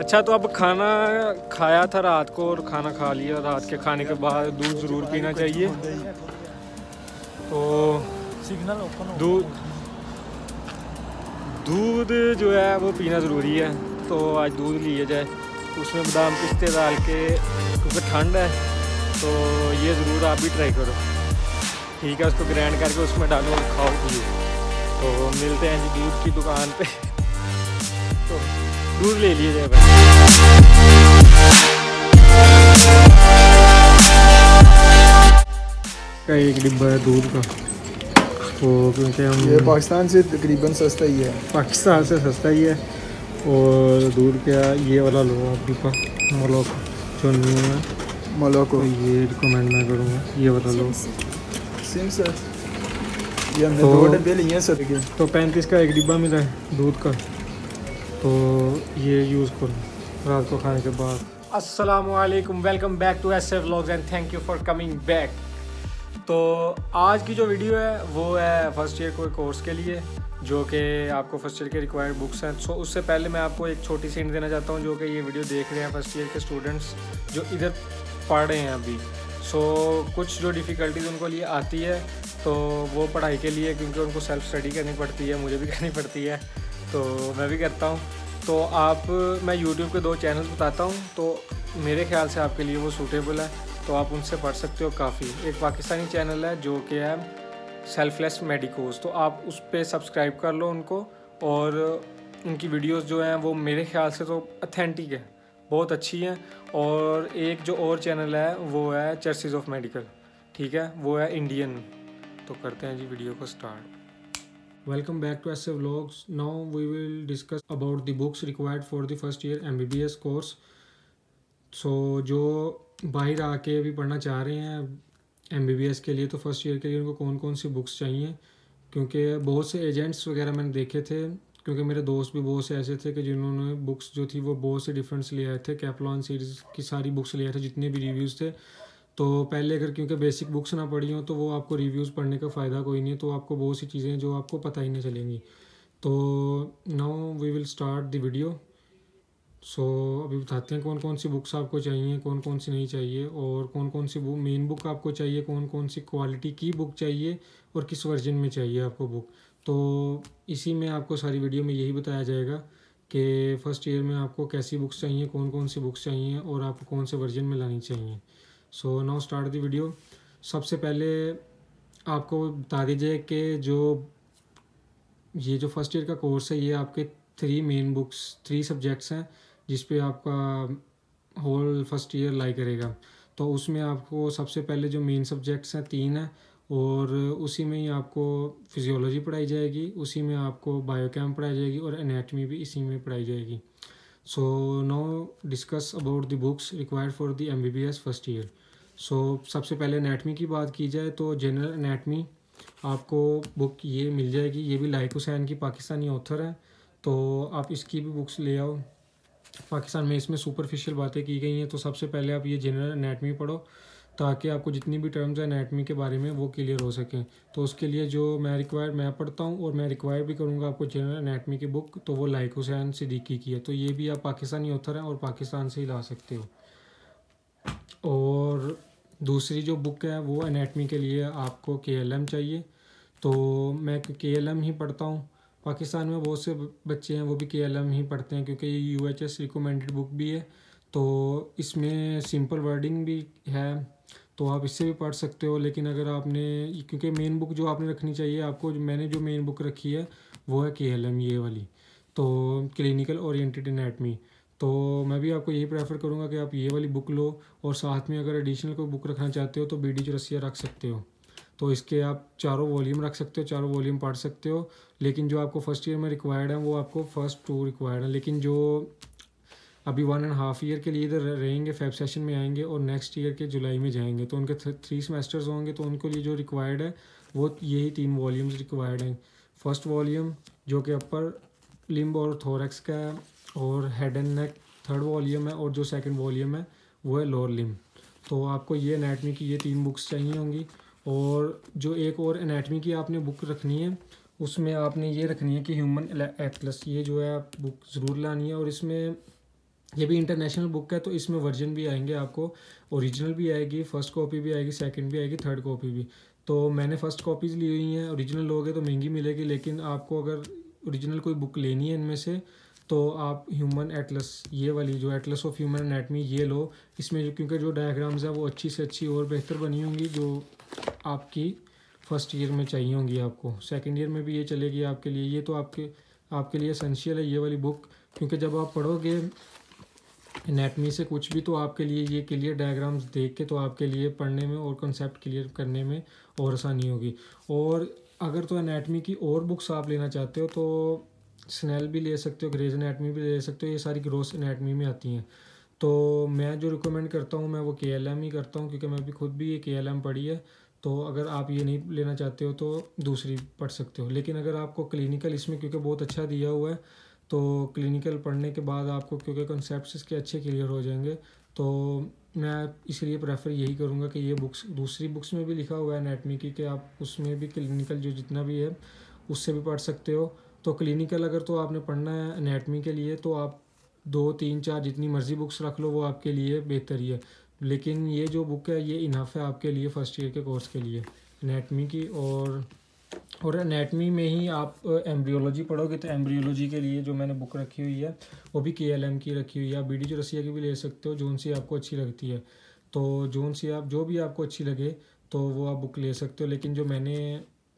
अच्छा तो अब खाना खाया था रात को और खाना खा लिया। रात के खाने के बाद दूध ज़रूर पीना चाहिए। तो सिग्नल दूध दूध जो है वो पीना ज़रूरी है। तो आज दूध लिया जाए। उसमें बादाम पिस्ते डाल के क्योंकि ठंड है तो ये ज़रूर आप भी ट्राई करो। ठीक है उसको ग्राइंड करके उसमें डालो और खाओ पियो। तो मिलते हैं जी दूध की दुकान पे। तो दूध ले लिए जाए भाई। का एक डिब्बा है दूध का। तो क्योंकि हम ये पाकिस्तान से तकरीबन सस्ता ही है। पाकिस्तान से सस्ता ही है। और दूध क्या ये वाला लो आप डिब्बा मलो जो न्यू है। मोलोको। तो ये रिकमेंड मैं करूँगा ये वाला लो। सिम सर ये हमने तो- दो डब्बे लिए हैं सर के। तो पैंतीस का एक डिब्बा मिला है दूध का। तो ये यूज़ करो रात को खाने के बाद। असलकुम welcome back to S F blogs and thank you for coming back तो आज की जो वीडियो है वो है फ़र्स्ट ईयर कोई कोर्स के लिए जो कि आपको फ़र्स्ट ईयर के रिक्वायर्ड बुक्स हैं। सो उससे पहले मैं आपको एक छोटी सी हिंट देना चाहता हूँ जो कि ये वीडियो देख रहे हैं फ़र्स्ट ईयर के स्टूडेंट्स जो इधर पढ़ रहे हैं अभी। सो so, कुछ जो डिफ़िकल्टीज उनको लिए आती है तो वो पढ़ाई के लिए क्योंकि उनको सेल्फ स्टडी करनी पड़ती है मुझे भी करनी पड़ती है। तो मैं भी करता हूँ। तो आप, मैं यूट्यूब के दो चैनल्स बताता हूँ। तो मेरे ख्याल से आपके लिए वो सूटेबल है। तो आप उनसे पढ़ सकते हो काफ़ी। एक पाकिस्तानी चैनल है जो कि है सेल्फलेस मेडिकोज तो आप उस पर सब्सक्राइब कर लो उनको और उनकी वीडियोस जो हैं वो मेरे ख्याल से तो अथेंटिक है। बहुत अच्छी हैं और एक जो और चैनल है वो है चर्सिस ऑफ़ मेडिकल ठीक है? वो है इंडियन तो करते हैं जी वीडियो को start Welcome back to SA Vlogs. Now we will discuss about the books required for the first year MBBS course. So, जो बाहर आके अभी पढ़ना चाह रहे हैं एमबीबीएस के लिए तो फ़र्स्ट ईयर के लिए उनको कौन कौन सी बुक्स चाहिए क्योंकि बहुत से एजेंट्स वगैरह मैंने देखे थे, क्योंकि मेरे दोस्त भी बहुत से ऐसे थे कि जिन्होंने बुक्स जो थी वो बहुत से डिफरेंट्स ले आए थे कैपलॉन सीरीज़ की सारी बुक्स ले आए थे, जितने भी रिव्यूज़ थे तो पहले अगर क्योंकि बेसिक बुक्स ना पढ़ी हो तो वो आपको रिव्यूज़ पढ़ने का फ़ायदा कोई नहीं है तो आपको बहुत सी चीज़ें जो आपको पता ही नहीं चलेंगी। तो now we will start the video so अभी बताते हैं कौन कौन सी बुक्स आपको चाहिए कौन कौन सी नहीं चाहिए, और कौन कौन सी बुक मेन बुक आपको चाहिए कौन कौन सी क्वालिटी की बुक चाहिए, और किस वर्जन में चाहिए आपको बुक तो इसी में आपको सारी वीडियो में यही बताया जाएगा कि फ़र्स्ट ईयर में आपको कैसी बुक्स चाहिए कौन कौन सी बुक्स चाहिए, और आपको कौन से वर्जन में लानी चाहिए। So now start the video सबसे पहले आपको बता दीजिए कि जो, ये जो फ़र्स्ट ईयर का कोर्स है, ये आपके three main books three subjects हैं, जिस पे आपका होल फ़र्स्ट ईयर लाई करेगा। तो उसमें आपको सबसे पहले जो मेन सब्जेक्ट्स हैं, तीन हैं, और उसी में ही आपको फिजियोलॉजी पढ़ाई जाएगी, उसी में आपको बायोकेम पढ़ाई जाएगी, और एनाटमी भी इसी में पढ़ाई जाएगी। सो now discuss about the books required for the MBBS first year. So, सबसे पहले एनेटमी की बात की जाए तो जनरल एनेटमी आपको बुक ये मिल जाएगी। ये भी लाइक हुसैन की पाकिस्तानी ऑथर है। तो आप इसकी भी बुक्स ले आओ। पाकिस्तान में इसमें सुपरफिशियल बातें की गई हैं। तो सबसे पहले आप ये जनरल एनेटमी पढ़ो। ताकि आपको जितनी भी टर्म्स हैं एनेटमी के बारे में वो क्लियर हो सकें। तो उसके लिए जो मैं रिक्वायर मैं पढ़ता हूँ और मैं रिक्वायर भी करूँगा आपको जनरल एनेटमी की बुक तो वो लाइक हुसैन सिद्दीकी की है। तो ये भी आप पाकिस्तानी ऑथर हैं और पाकिस्तान से ही ला सकते हो। और दूसरी जो बुक है वो एनेटमी के लिए आपको के एल एम चाहिए। तो मैं के एल एम ही पढ़ता हूँ। पाकिस्तान में बहुत से बच्चे हैं वो भी के एल एम ही पढ़ते हैं, क्योंकि ये U H S recommended book भी है। तो इसमें सिंपल वर्डिंग भी है तो आप इससे भी पढ़ सकते हो। लेकिन अगर आपने, क्योंकि मेन बुक जो आपने रखनी चाहिए, आपको जो, मैंने जो मेन बुक रखी है, वो है के एल एम ये वाली। तो क्लिनिकल ओरिएंटेड एनेटमी तो मैं भी आपको यही प्रेफर करूँगा कि आप ये वाली बुक लो, और साथ में अगर एडिशनल कोई बुक रखना चाहते हो तो बी डी चौरसिया रख सकते हो। तो इसके आप चारों वॉल्यूम रख सकते हो, चारों वॉल्यूम पढ़ सकते हो। लेकिन जो आपको फ़र्स्ट ईयर में रिक्वायर्ड है, वो आपको फ़र्स्ट टू रिक्वायर्ड है। लेकिन जो अभी वन एंड हाफ़ ईयर के लिए इधर रहेंगे फेब सेशन में आएँगे और नेक्स्ट ईयर के जुलाई में जाएँगे। तो उनके थ्री सेमेस्टर्स होंगे तो उनको लिए जो रिक्वायर्ड है, वो यही तीन वॉल्यूम्स रिक्वायर्ड हैं। फ़र्स्ट वॉल्यूम जो कि अपर लिम्ब और थोरक्स का है, और head and neck third volume है, और जो सेकंड वॉल्यूम है, वो है लोअर लिम्ब तो आपको ये अनेटमी की ये तीन बुक्स चाहिए होंगी, और जो एक और अनेटमी की आपने बुक रखनी है, उसमें आपने ये रखनी है कि ह्यूमन एटलस ये जो है बुक ज़रूर लानी है, और इसमें ये भी इंटरनेशनल बुक है तो इसमें वर्जन भी आएँगे आपको। ओरिजिनल भी आएगी फ़र्स्ट कॉपी भी आएगी सेकंड भी आएगी थर्ड कॉपी भी। तो मैंने फ़र्स्ट कॉपीज़ ली हुई हैं ओरिजिनल लोगे तो महँगी मिलेगी, लेकिन आपको अगर ओरिजिनल कोई बुक लेनी है इनमें से तो आप ह्यूमन एटलस ये वाली जो एटलस ऑफ़ ह्यूमन एनाटमी ये लो। इसमें जो, क्योंकि जो डायग्राम्स है, वो अच्छी से अच्छी और बेहतर बनी होंगी, जो आपकी फ़र्स्ट ईयर में चाहिए होंगी आपको। सेकेंड ईयर में भी ये चलेगी आपके लिए। ये तो आपके आपके लिए असेंशियल है, ये वाली बुक क्योंकि जब आप पढ़ोगे एनेटमी से कुछ भी तो आपके लिए ये क्लियर डायग्राम्स देख के तो आपके लिए पढ़ने में और कंसेप्ट क्लियर करने में और आसानी होगी। और अगर तो एनेटमी की और बुक्स आप लेना चाहते हो तो स्नैल भी ले सकते हो ग्रेज एनेटमी भी ले सकते हो, ये सारी ग्रोस एनेटमी में आती हैं। तो मैं जो रिकमेंड करता हूँ, मैं वो के एल एम ही करता हूँ, क्योंकि मैं भी खुद भी ये के एल एम पढ़ी है। तो अगर आप ये नहीं लेना चाहते हो तो दूसरी पढ़ सकते हो। लेकिन अगर आपको क्लिनिकल इसमें, क्योंकि बहुत अच्छा दिया हुआ है तो क्लिनिकल पढ़ने के बाद आपको, क्योंकि कॉन्सेप्ट इसके अच्छे क्लियर हो जाएँगे तो मैं इसलिए प्रेफर यही करूँगा कि ये बुक्स दूसरी बुक्स में भी लिखा हुआ है एनेटमी की, कि आप उसमें भी क्लिनिकल जो जितना भी है, उससे भी पढ़ सकते हो। तो क्लिनिकल अगर तो आपने पढ़ना है एनेटमी के लिए तो आप दो, तीन, चार जितनी मर्ज़ी बुक्स रख लो, वो आपके लिए बेहतर ही है। लेकिन ये जो बुक है, ये इनफ है आपके लिए फ़र्स्ट ईयर के कोर्स के लिए एनेटमी की, और और एनेटमी में ही आप एम्ब्रियोलॉजी पढ़ोगे तो एम्ब्रियोलॉजी के लिए जो मैंने बुक रखी हुई है, वो भी के की रखी हुई है। आप बी डी जो रसिया की भी ले सकते हो जोन सी आपको अच्छी लगती है। तो जोन सी आप, जो भी आपको अच्छी लगे तो वो आप बुक ले सकते हो। लेकिन जो मैंने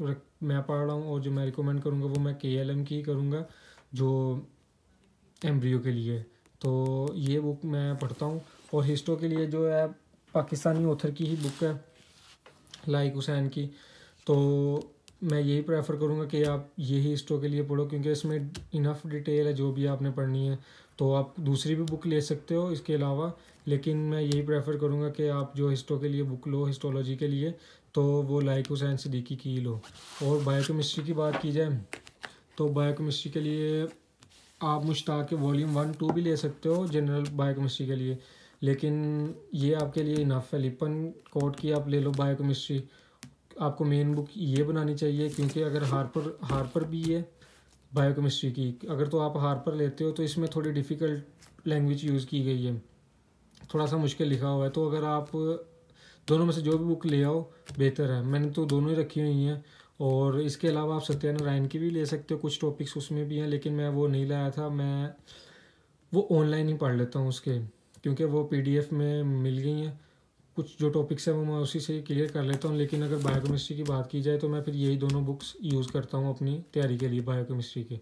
मैं पढ़ रहा हूँ और जो मैं रिकमेंड करूँगा, वो मैं के की ही करूँगा, जो एम्ब्रियो के लिए। तो ये बुक मैं पढ़ता हूँ। और हिस्टो के लिए जो है, पाकिस्तानी ऑथर की ही बुक है, लाइक हुसैन की। तो मैं यही प्रेफर करूँगा कि आप यही हिस्टो के लिए पढ़ो, क्योंकि इसमें इनफ डिटेल है जो भी आपने पढ़नी है। तो आप दूसरी भी बुक ले सकते हो इसके अलावा, लेकिन मैं यही प्रेफर करूँगा कि आप जो हिस्टो के लिए बुक लो हिस्टोलॉजी के लिए तो वो लाइक हुसैन सिद्दीकी की लो। और बायोकेमिस्ट्री की बात की जाए तो बायोकेमिस्ट्री के लिए आप मुश्ताक के वॉल्यूम वन टू भी ले सकते हो जनरल बायोकेमिस्ट्री के लिए। लेकिन ये आपके लिए इनफ है। लिपन कोड की आप ले लो बायोकेमिस्ट्री आपको मेन बुक ये बनानी चाहिए, क्योंकि अगर हारपर हारपर भी है बायोकेमिस्ट्री की, अगर तो आप हारपर लेते हो तो इसमें थोड़ी डिफ़िकल्ट लैंग्वेज यूज़ की गई है। थोड़ा सा मुश्किल लिखा हुआ है तो अगर आप दोनों में से जो भी बुक ले आओ, बेहतर है। मैंने तो दोनों ही रखी हुई हैं, और इसके अलावा आप सत्यानारायण की भी ले सकते हो, कुछ टॉपिक्स उसमें भी हैं, लेकिन मैं वो नहीं लाया था, मैं वो ऑनलाइन ही पढ़ लेता हूँ उसके, क्योंकि वो पीडीएफ में मिल गई हैं। कुछ जो टॉपिक्स हैं वो मैं उसी से क्लियर कर लेता हूँ, लेकिन अगर बायोकेमिस्ट्री की बात की जाए तो मैं फिर यही दोनों बुक्स यूज़ करता हूँ अपनी तैयारी के लिए बायोकेमिस्ट्री के।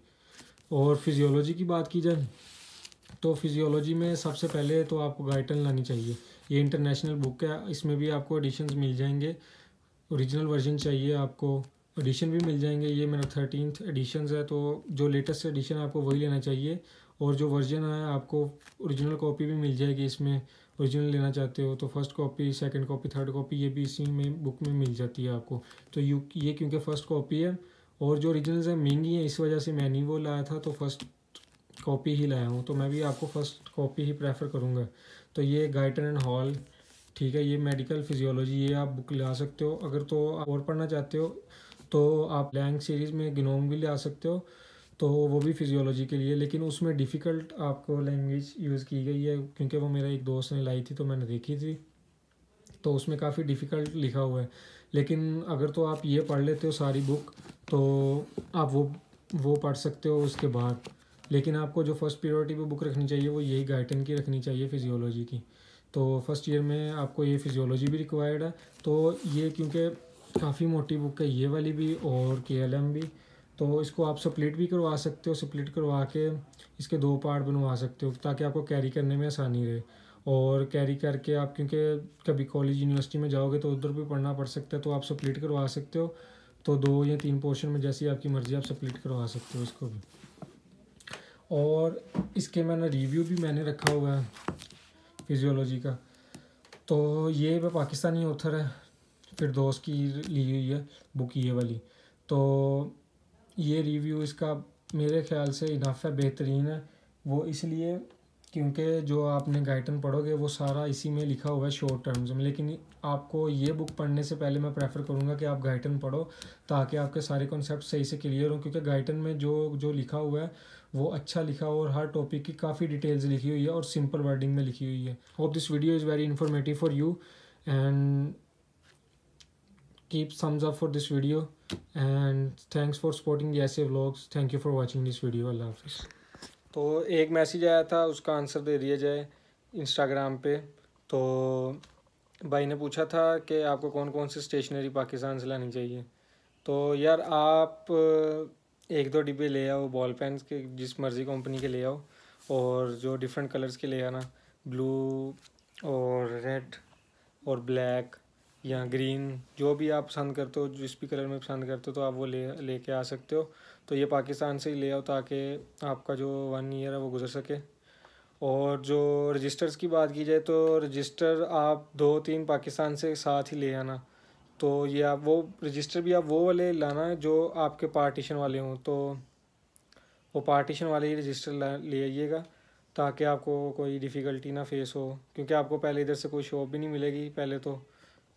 और फिजियोलॉजी की बात की जाए तो फिजियोलॉजी में सबसे पहले तो आपको गाइटन लानी चाहिए। ये इंटरनेशनल बुक है, इसमें भी आपको एडिशंस मिल जाएँगे। ओरिजिनल वर्जन चाहिए आपको एडिशन भी मिल जाएँगे। ये मेरा थर्टीनथ एडिशन है तो जो लेटेस्ट एडिशन आपको वही लेना चाहिए। और जो वर्जन है, आपको ओरिजिनल कॉपी भी मिल जाएगी इसमें। ओरिजिनल लेना चाहते हो तो first copy second copy third copy ये भी इसी में बुक में मिल जाती है आपको। तो यू, ये क्योंकि फ़र्स्ट कॉपी है, और जो ओरिजिनल है, महँगी है, इस वजह से मैं नहीं वो लाया था तो फ़र्स्ट कॉपी ही लाया हूँ। तो मैं भी आपको फ़र्स्ट कॉपी ही प्रेफर करूँगा। तो ये गाइटन एंड हॉल ठीक है, ये मेडिकल फिजियोलॉजी ये आप बुक ला सकते हो। अगर तो और पढ़ना चाहते हो तो आप लैंग सीरीज़ में गिनोम भी ला सकते हो। तो वो भी फिजियोलॉजी के लिए, लेकिन उसमें डिफ़िकल्ट आपको लैंग्वेज यूज़ की गई है, क्योंकि वो मेरा एक दोस्त ने लाई थी तो मैंने देखी थी। तो उसमें काफ़ी डिफ़िकल्ट लिखा हुआ है। लेकिन अगर तो आप ये पढ़ लेते हो सारी बुक तो आप वो वो पढ़ सकते हो उसके बाद। लेकिन आपको जो फ़र्स्ट प्योरिटी पे बुक रखनी चाहिए, वो यही गाइटन की रखनी चाहिए फिजियोलॉजी की। तो फ़र्स्ट ईयर में आपको ये फिजियोलॉजी भी रिक्वायर्ड है। तो ये क्योंकि काफ़ी मोटी बुक है, ये वाली भी और के भी। तो इसको आप स्प्लिट भी करवा सकते हो स्प्लिट करवा के इसके दो पार्ट बनवा सकते हो, ताकि आपको कैरी करने में आसानी रहे। और कैरी करके आप, क्योंकि कभी कॉलेज यूनिवर्सिटी में जाओगे तो उधर भी पढ़ना पड़ सकता है तो आप स्प्लिट करवा सकते हो। तो दो या तीन पोर्शन में जैसी आपकी मर्ज़ी, आप स्प्लिट करवा सकते हो इसको भी। और इसके मैंने रिव्यू भी मैंने रखा हुआ है फिजियोलॉजी का। तो ये पाकिस्तानी ऑथर है फिर दोस्त की ली हुई है बुक ये वाली। तो ये रिव्यू इसका मेरे ख्याल से इनफ है, बेहतरीन है। वो इसलिए क्योंकि जो आपने गाइटन पढ़ोगे, वो सारा इसी में लिखा हुआ है शॉर्ट टर्म्स में। लेकिन आपको ये बुक पढ़ने से पहले मैं प्रेफर करूँगा कि आप गाइटन पढ़ो, ताकि आपके सारे कॉन्सेप्ट सही से क्लियर हों, क्योंकि गाइटन में जो जो लिखा हुआ है, वो अच्छा लिखा हुआ और हर टॉपिक की काफ़ी डिटेल्स लिखी हुई है और सिंपल वर्डिंग में लिखी हुई है। Hope this video is very informative for you and keep thumbs up for this video. And thanks for supporting the essay vlogs. Thank you for watching this video. Allah hafiz. तो एक message आया था, उसका answer दे दिया जाए Instagram पे। तो भाई ने पूछा था कि आपको कौन कौन सी स्टेशनरी पाकिस्तान से लानी चाहिए? तो यार आप एक दो डिब्बे ले आओ बॉल पेन के, जिस मर्ज़ी कंपनी के ले आओ। और जो डिफरेंट कलर्स के ले आना ब्लू और रेड और ब्लैक या ग्रीन जो भी आप पसंद करते हो, जिस भी कलर में पसंद करते हो तो आप वो ले, लेके आ सकते हो। तो ये पाकिस्तान से ही ले आओ, ताकि आपका जो वन ईयर है, वो गुजर सके। और जो रजिस्टर्स की बात की जाए तो रजिस्टर आप दो तीन पाकिस्तान से साथ ही ले आना। तो ये आप वो रजिस्टर भी आप वो वाले लाना, जो आपके पार्टीशन वाले हों। तो वो पार्टीशन वाले ही रजिस्टर ले आइएगा, ताकि आपको कोई डिफ़िकल्टी ना फेस हो। क्योंकि आपको पहले इधर से कोई शॉप भी नहीं मिलेगी, पहले तो।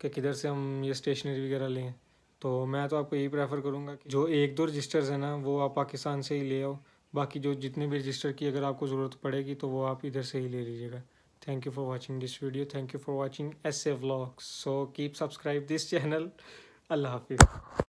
कि किधर से हम ये स्टेशनरी वगैरह लें। तो मैं तो आपको यही प्रेफर करूँगा कि जो एक दो रजिस्टर्स हैं ना, वो आप पाकिस्तान से ही ले आओ। बाकी जो जितने भी रजिस्टर की अगर आपको ज़रूरत पड़ेगी तो वो आप इधर से ही ले लीजिएगा। Thank you for watching this video thank you for watching S A blog so keep subscribe this channel अल्लाह हाफिज़।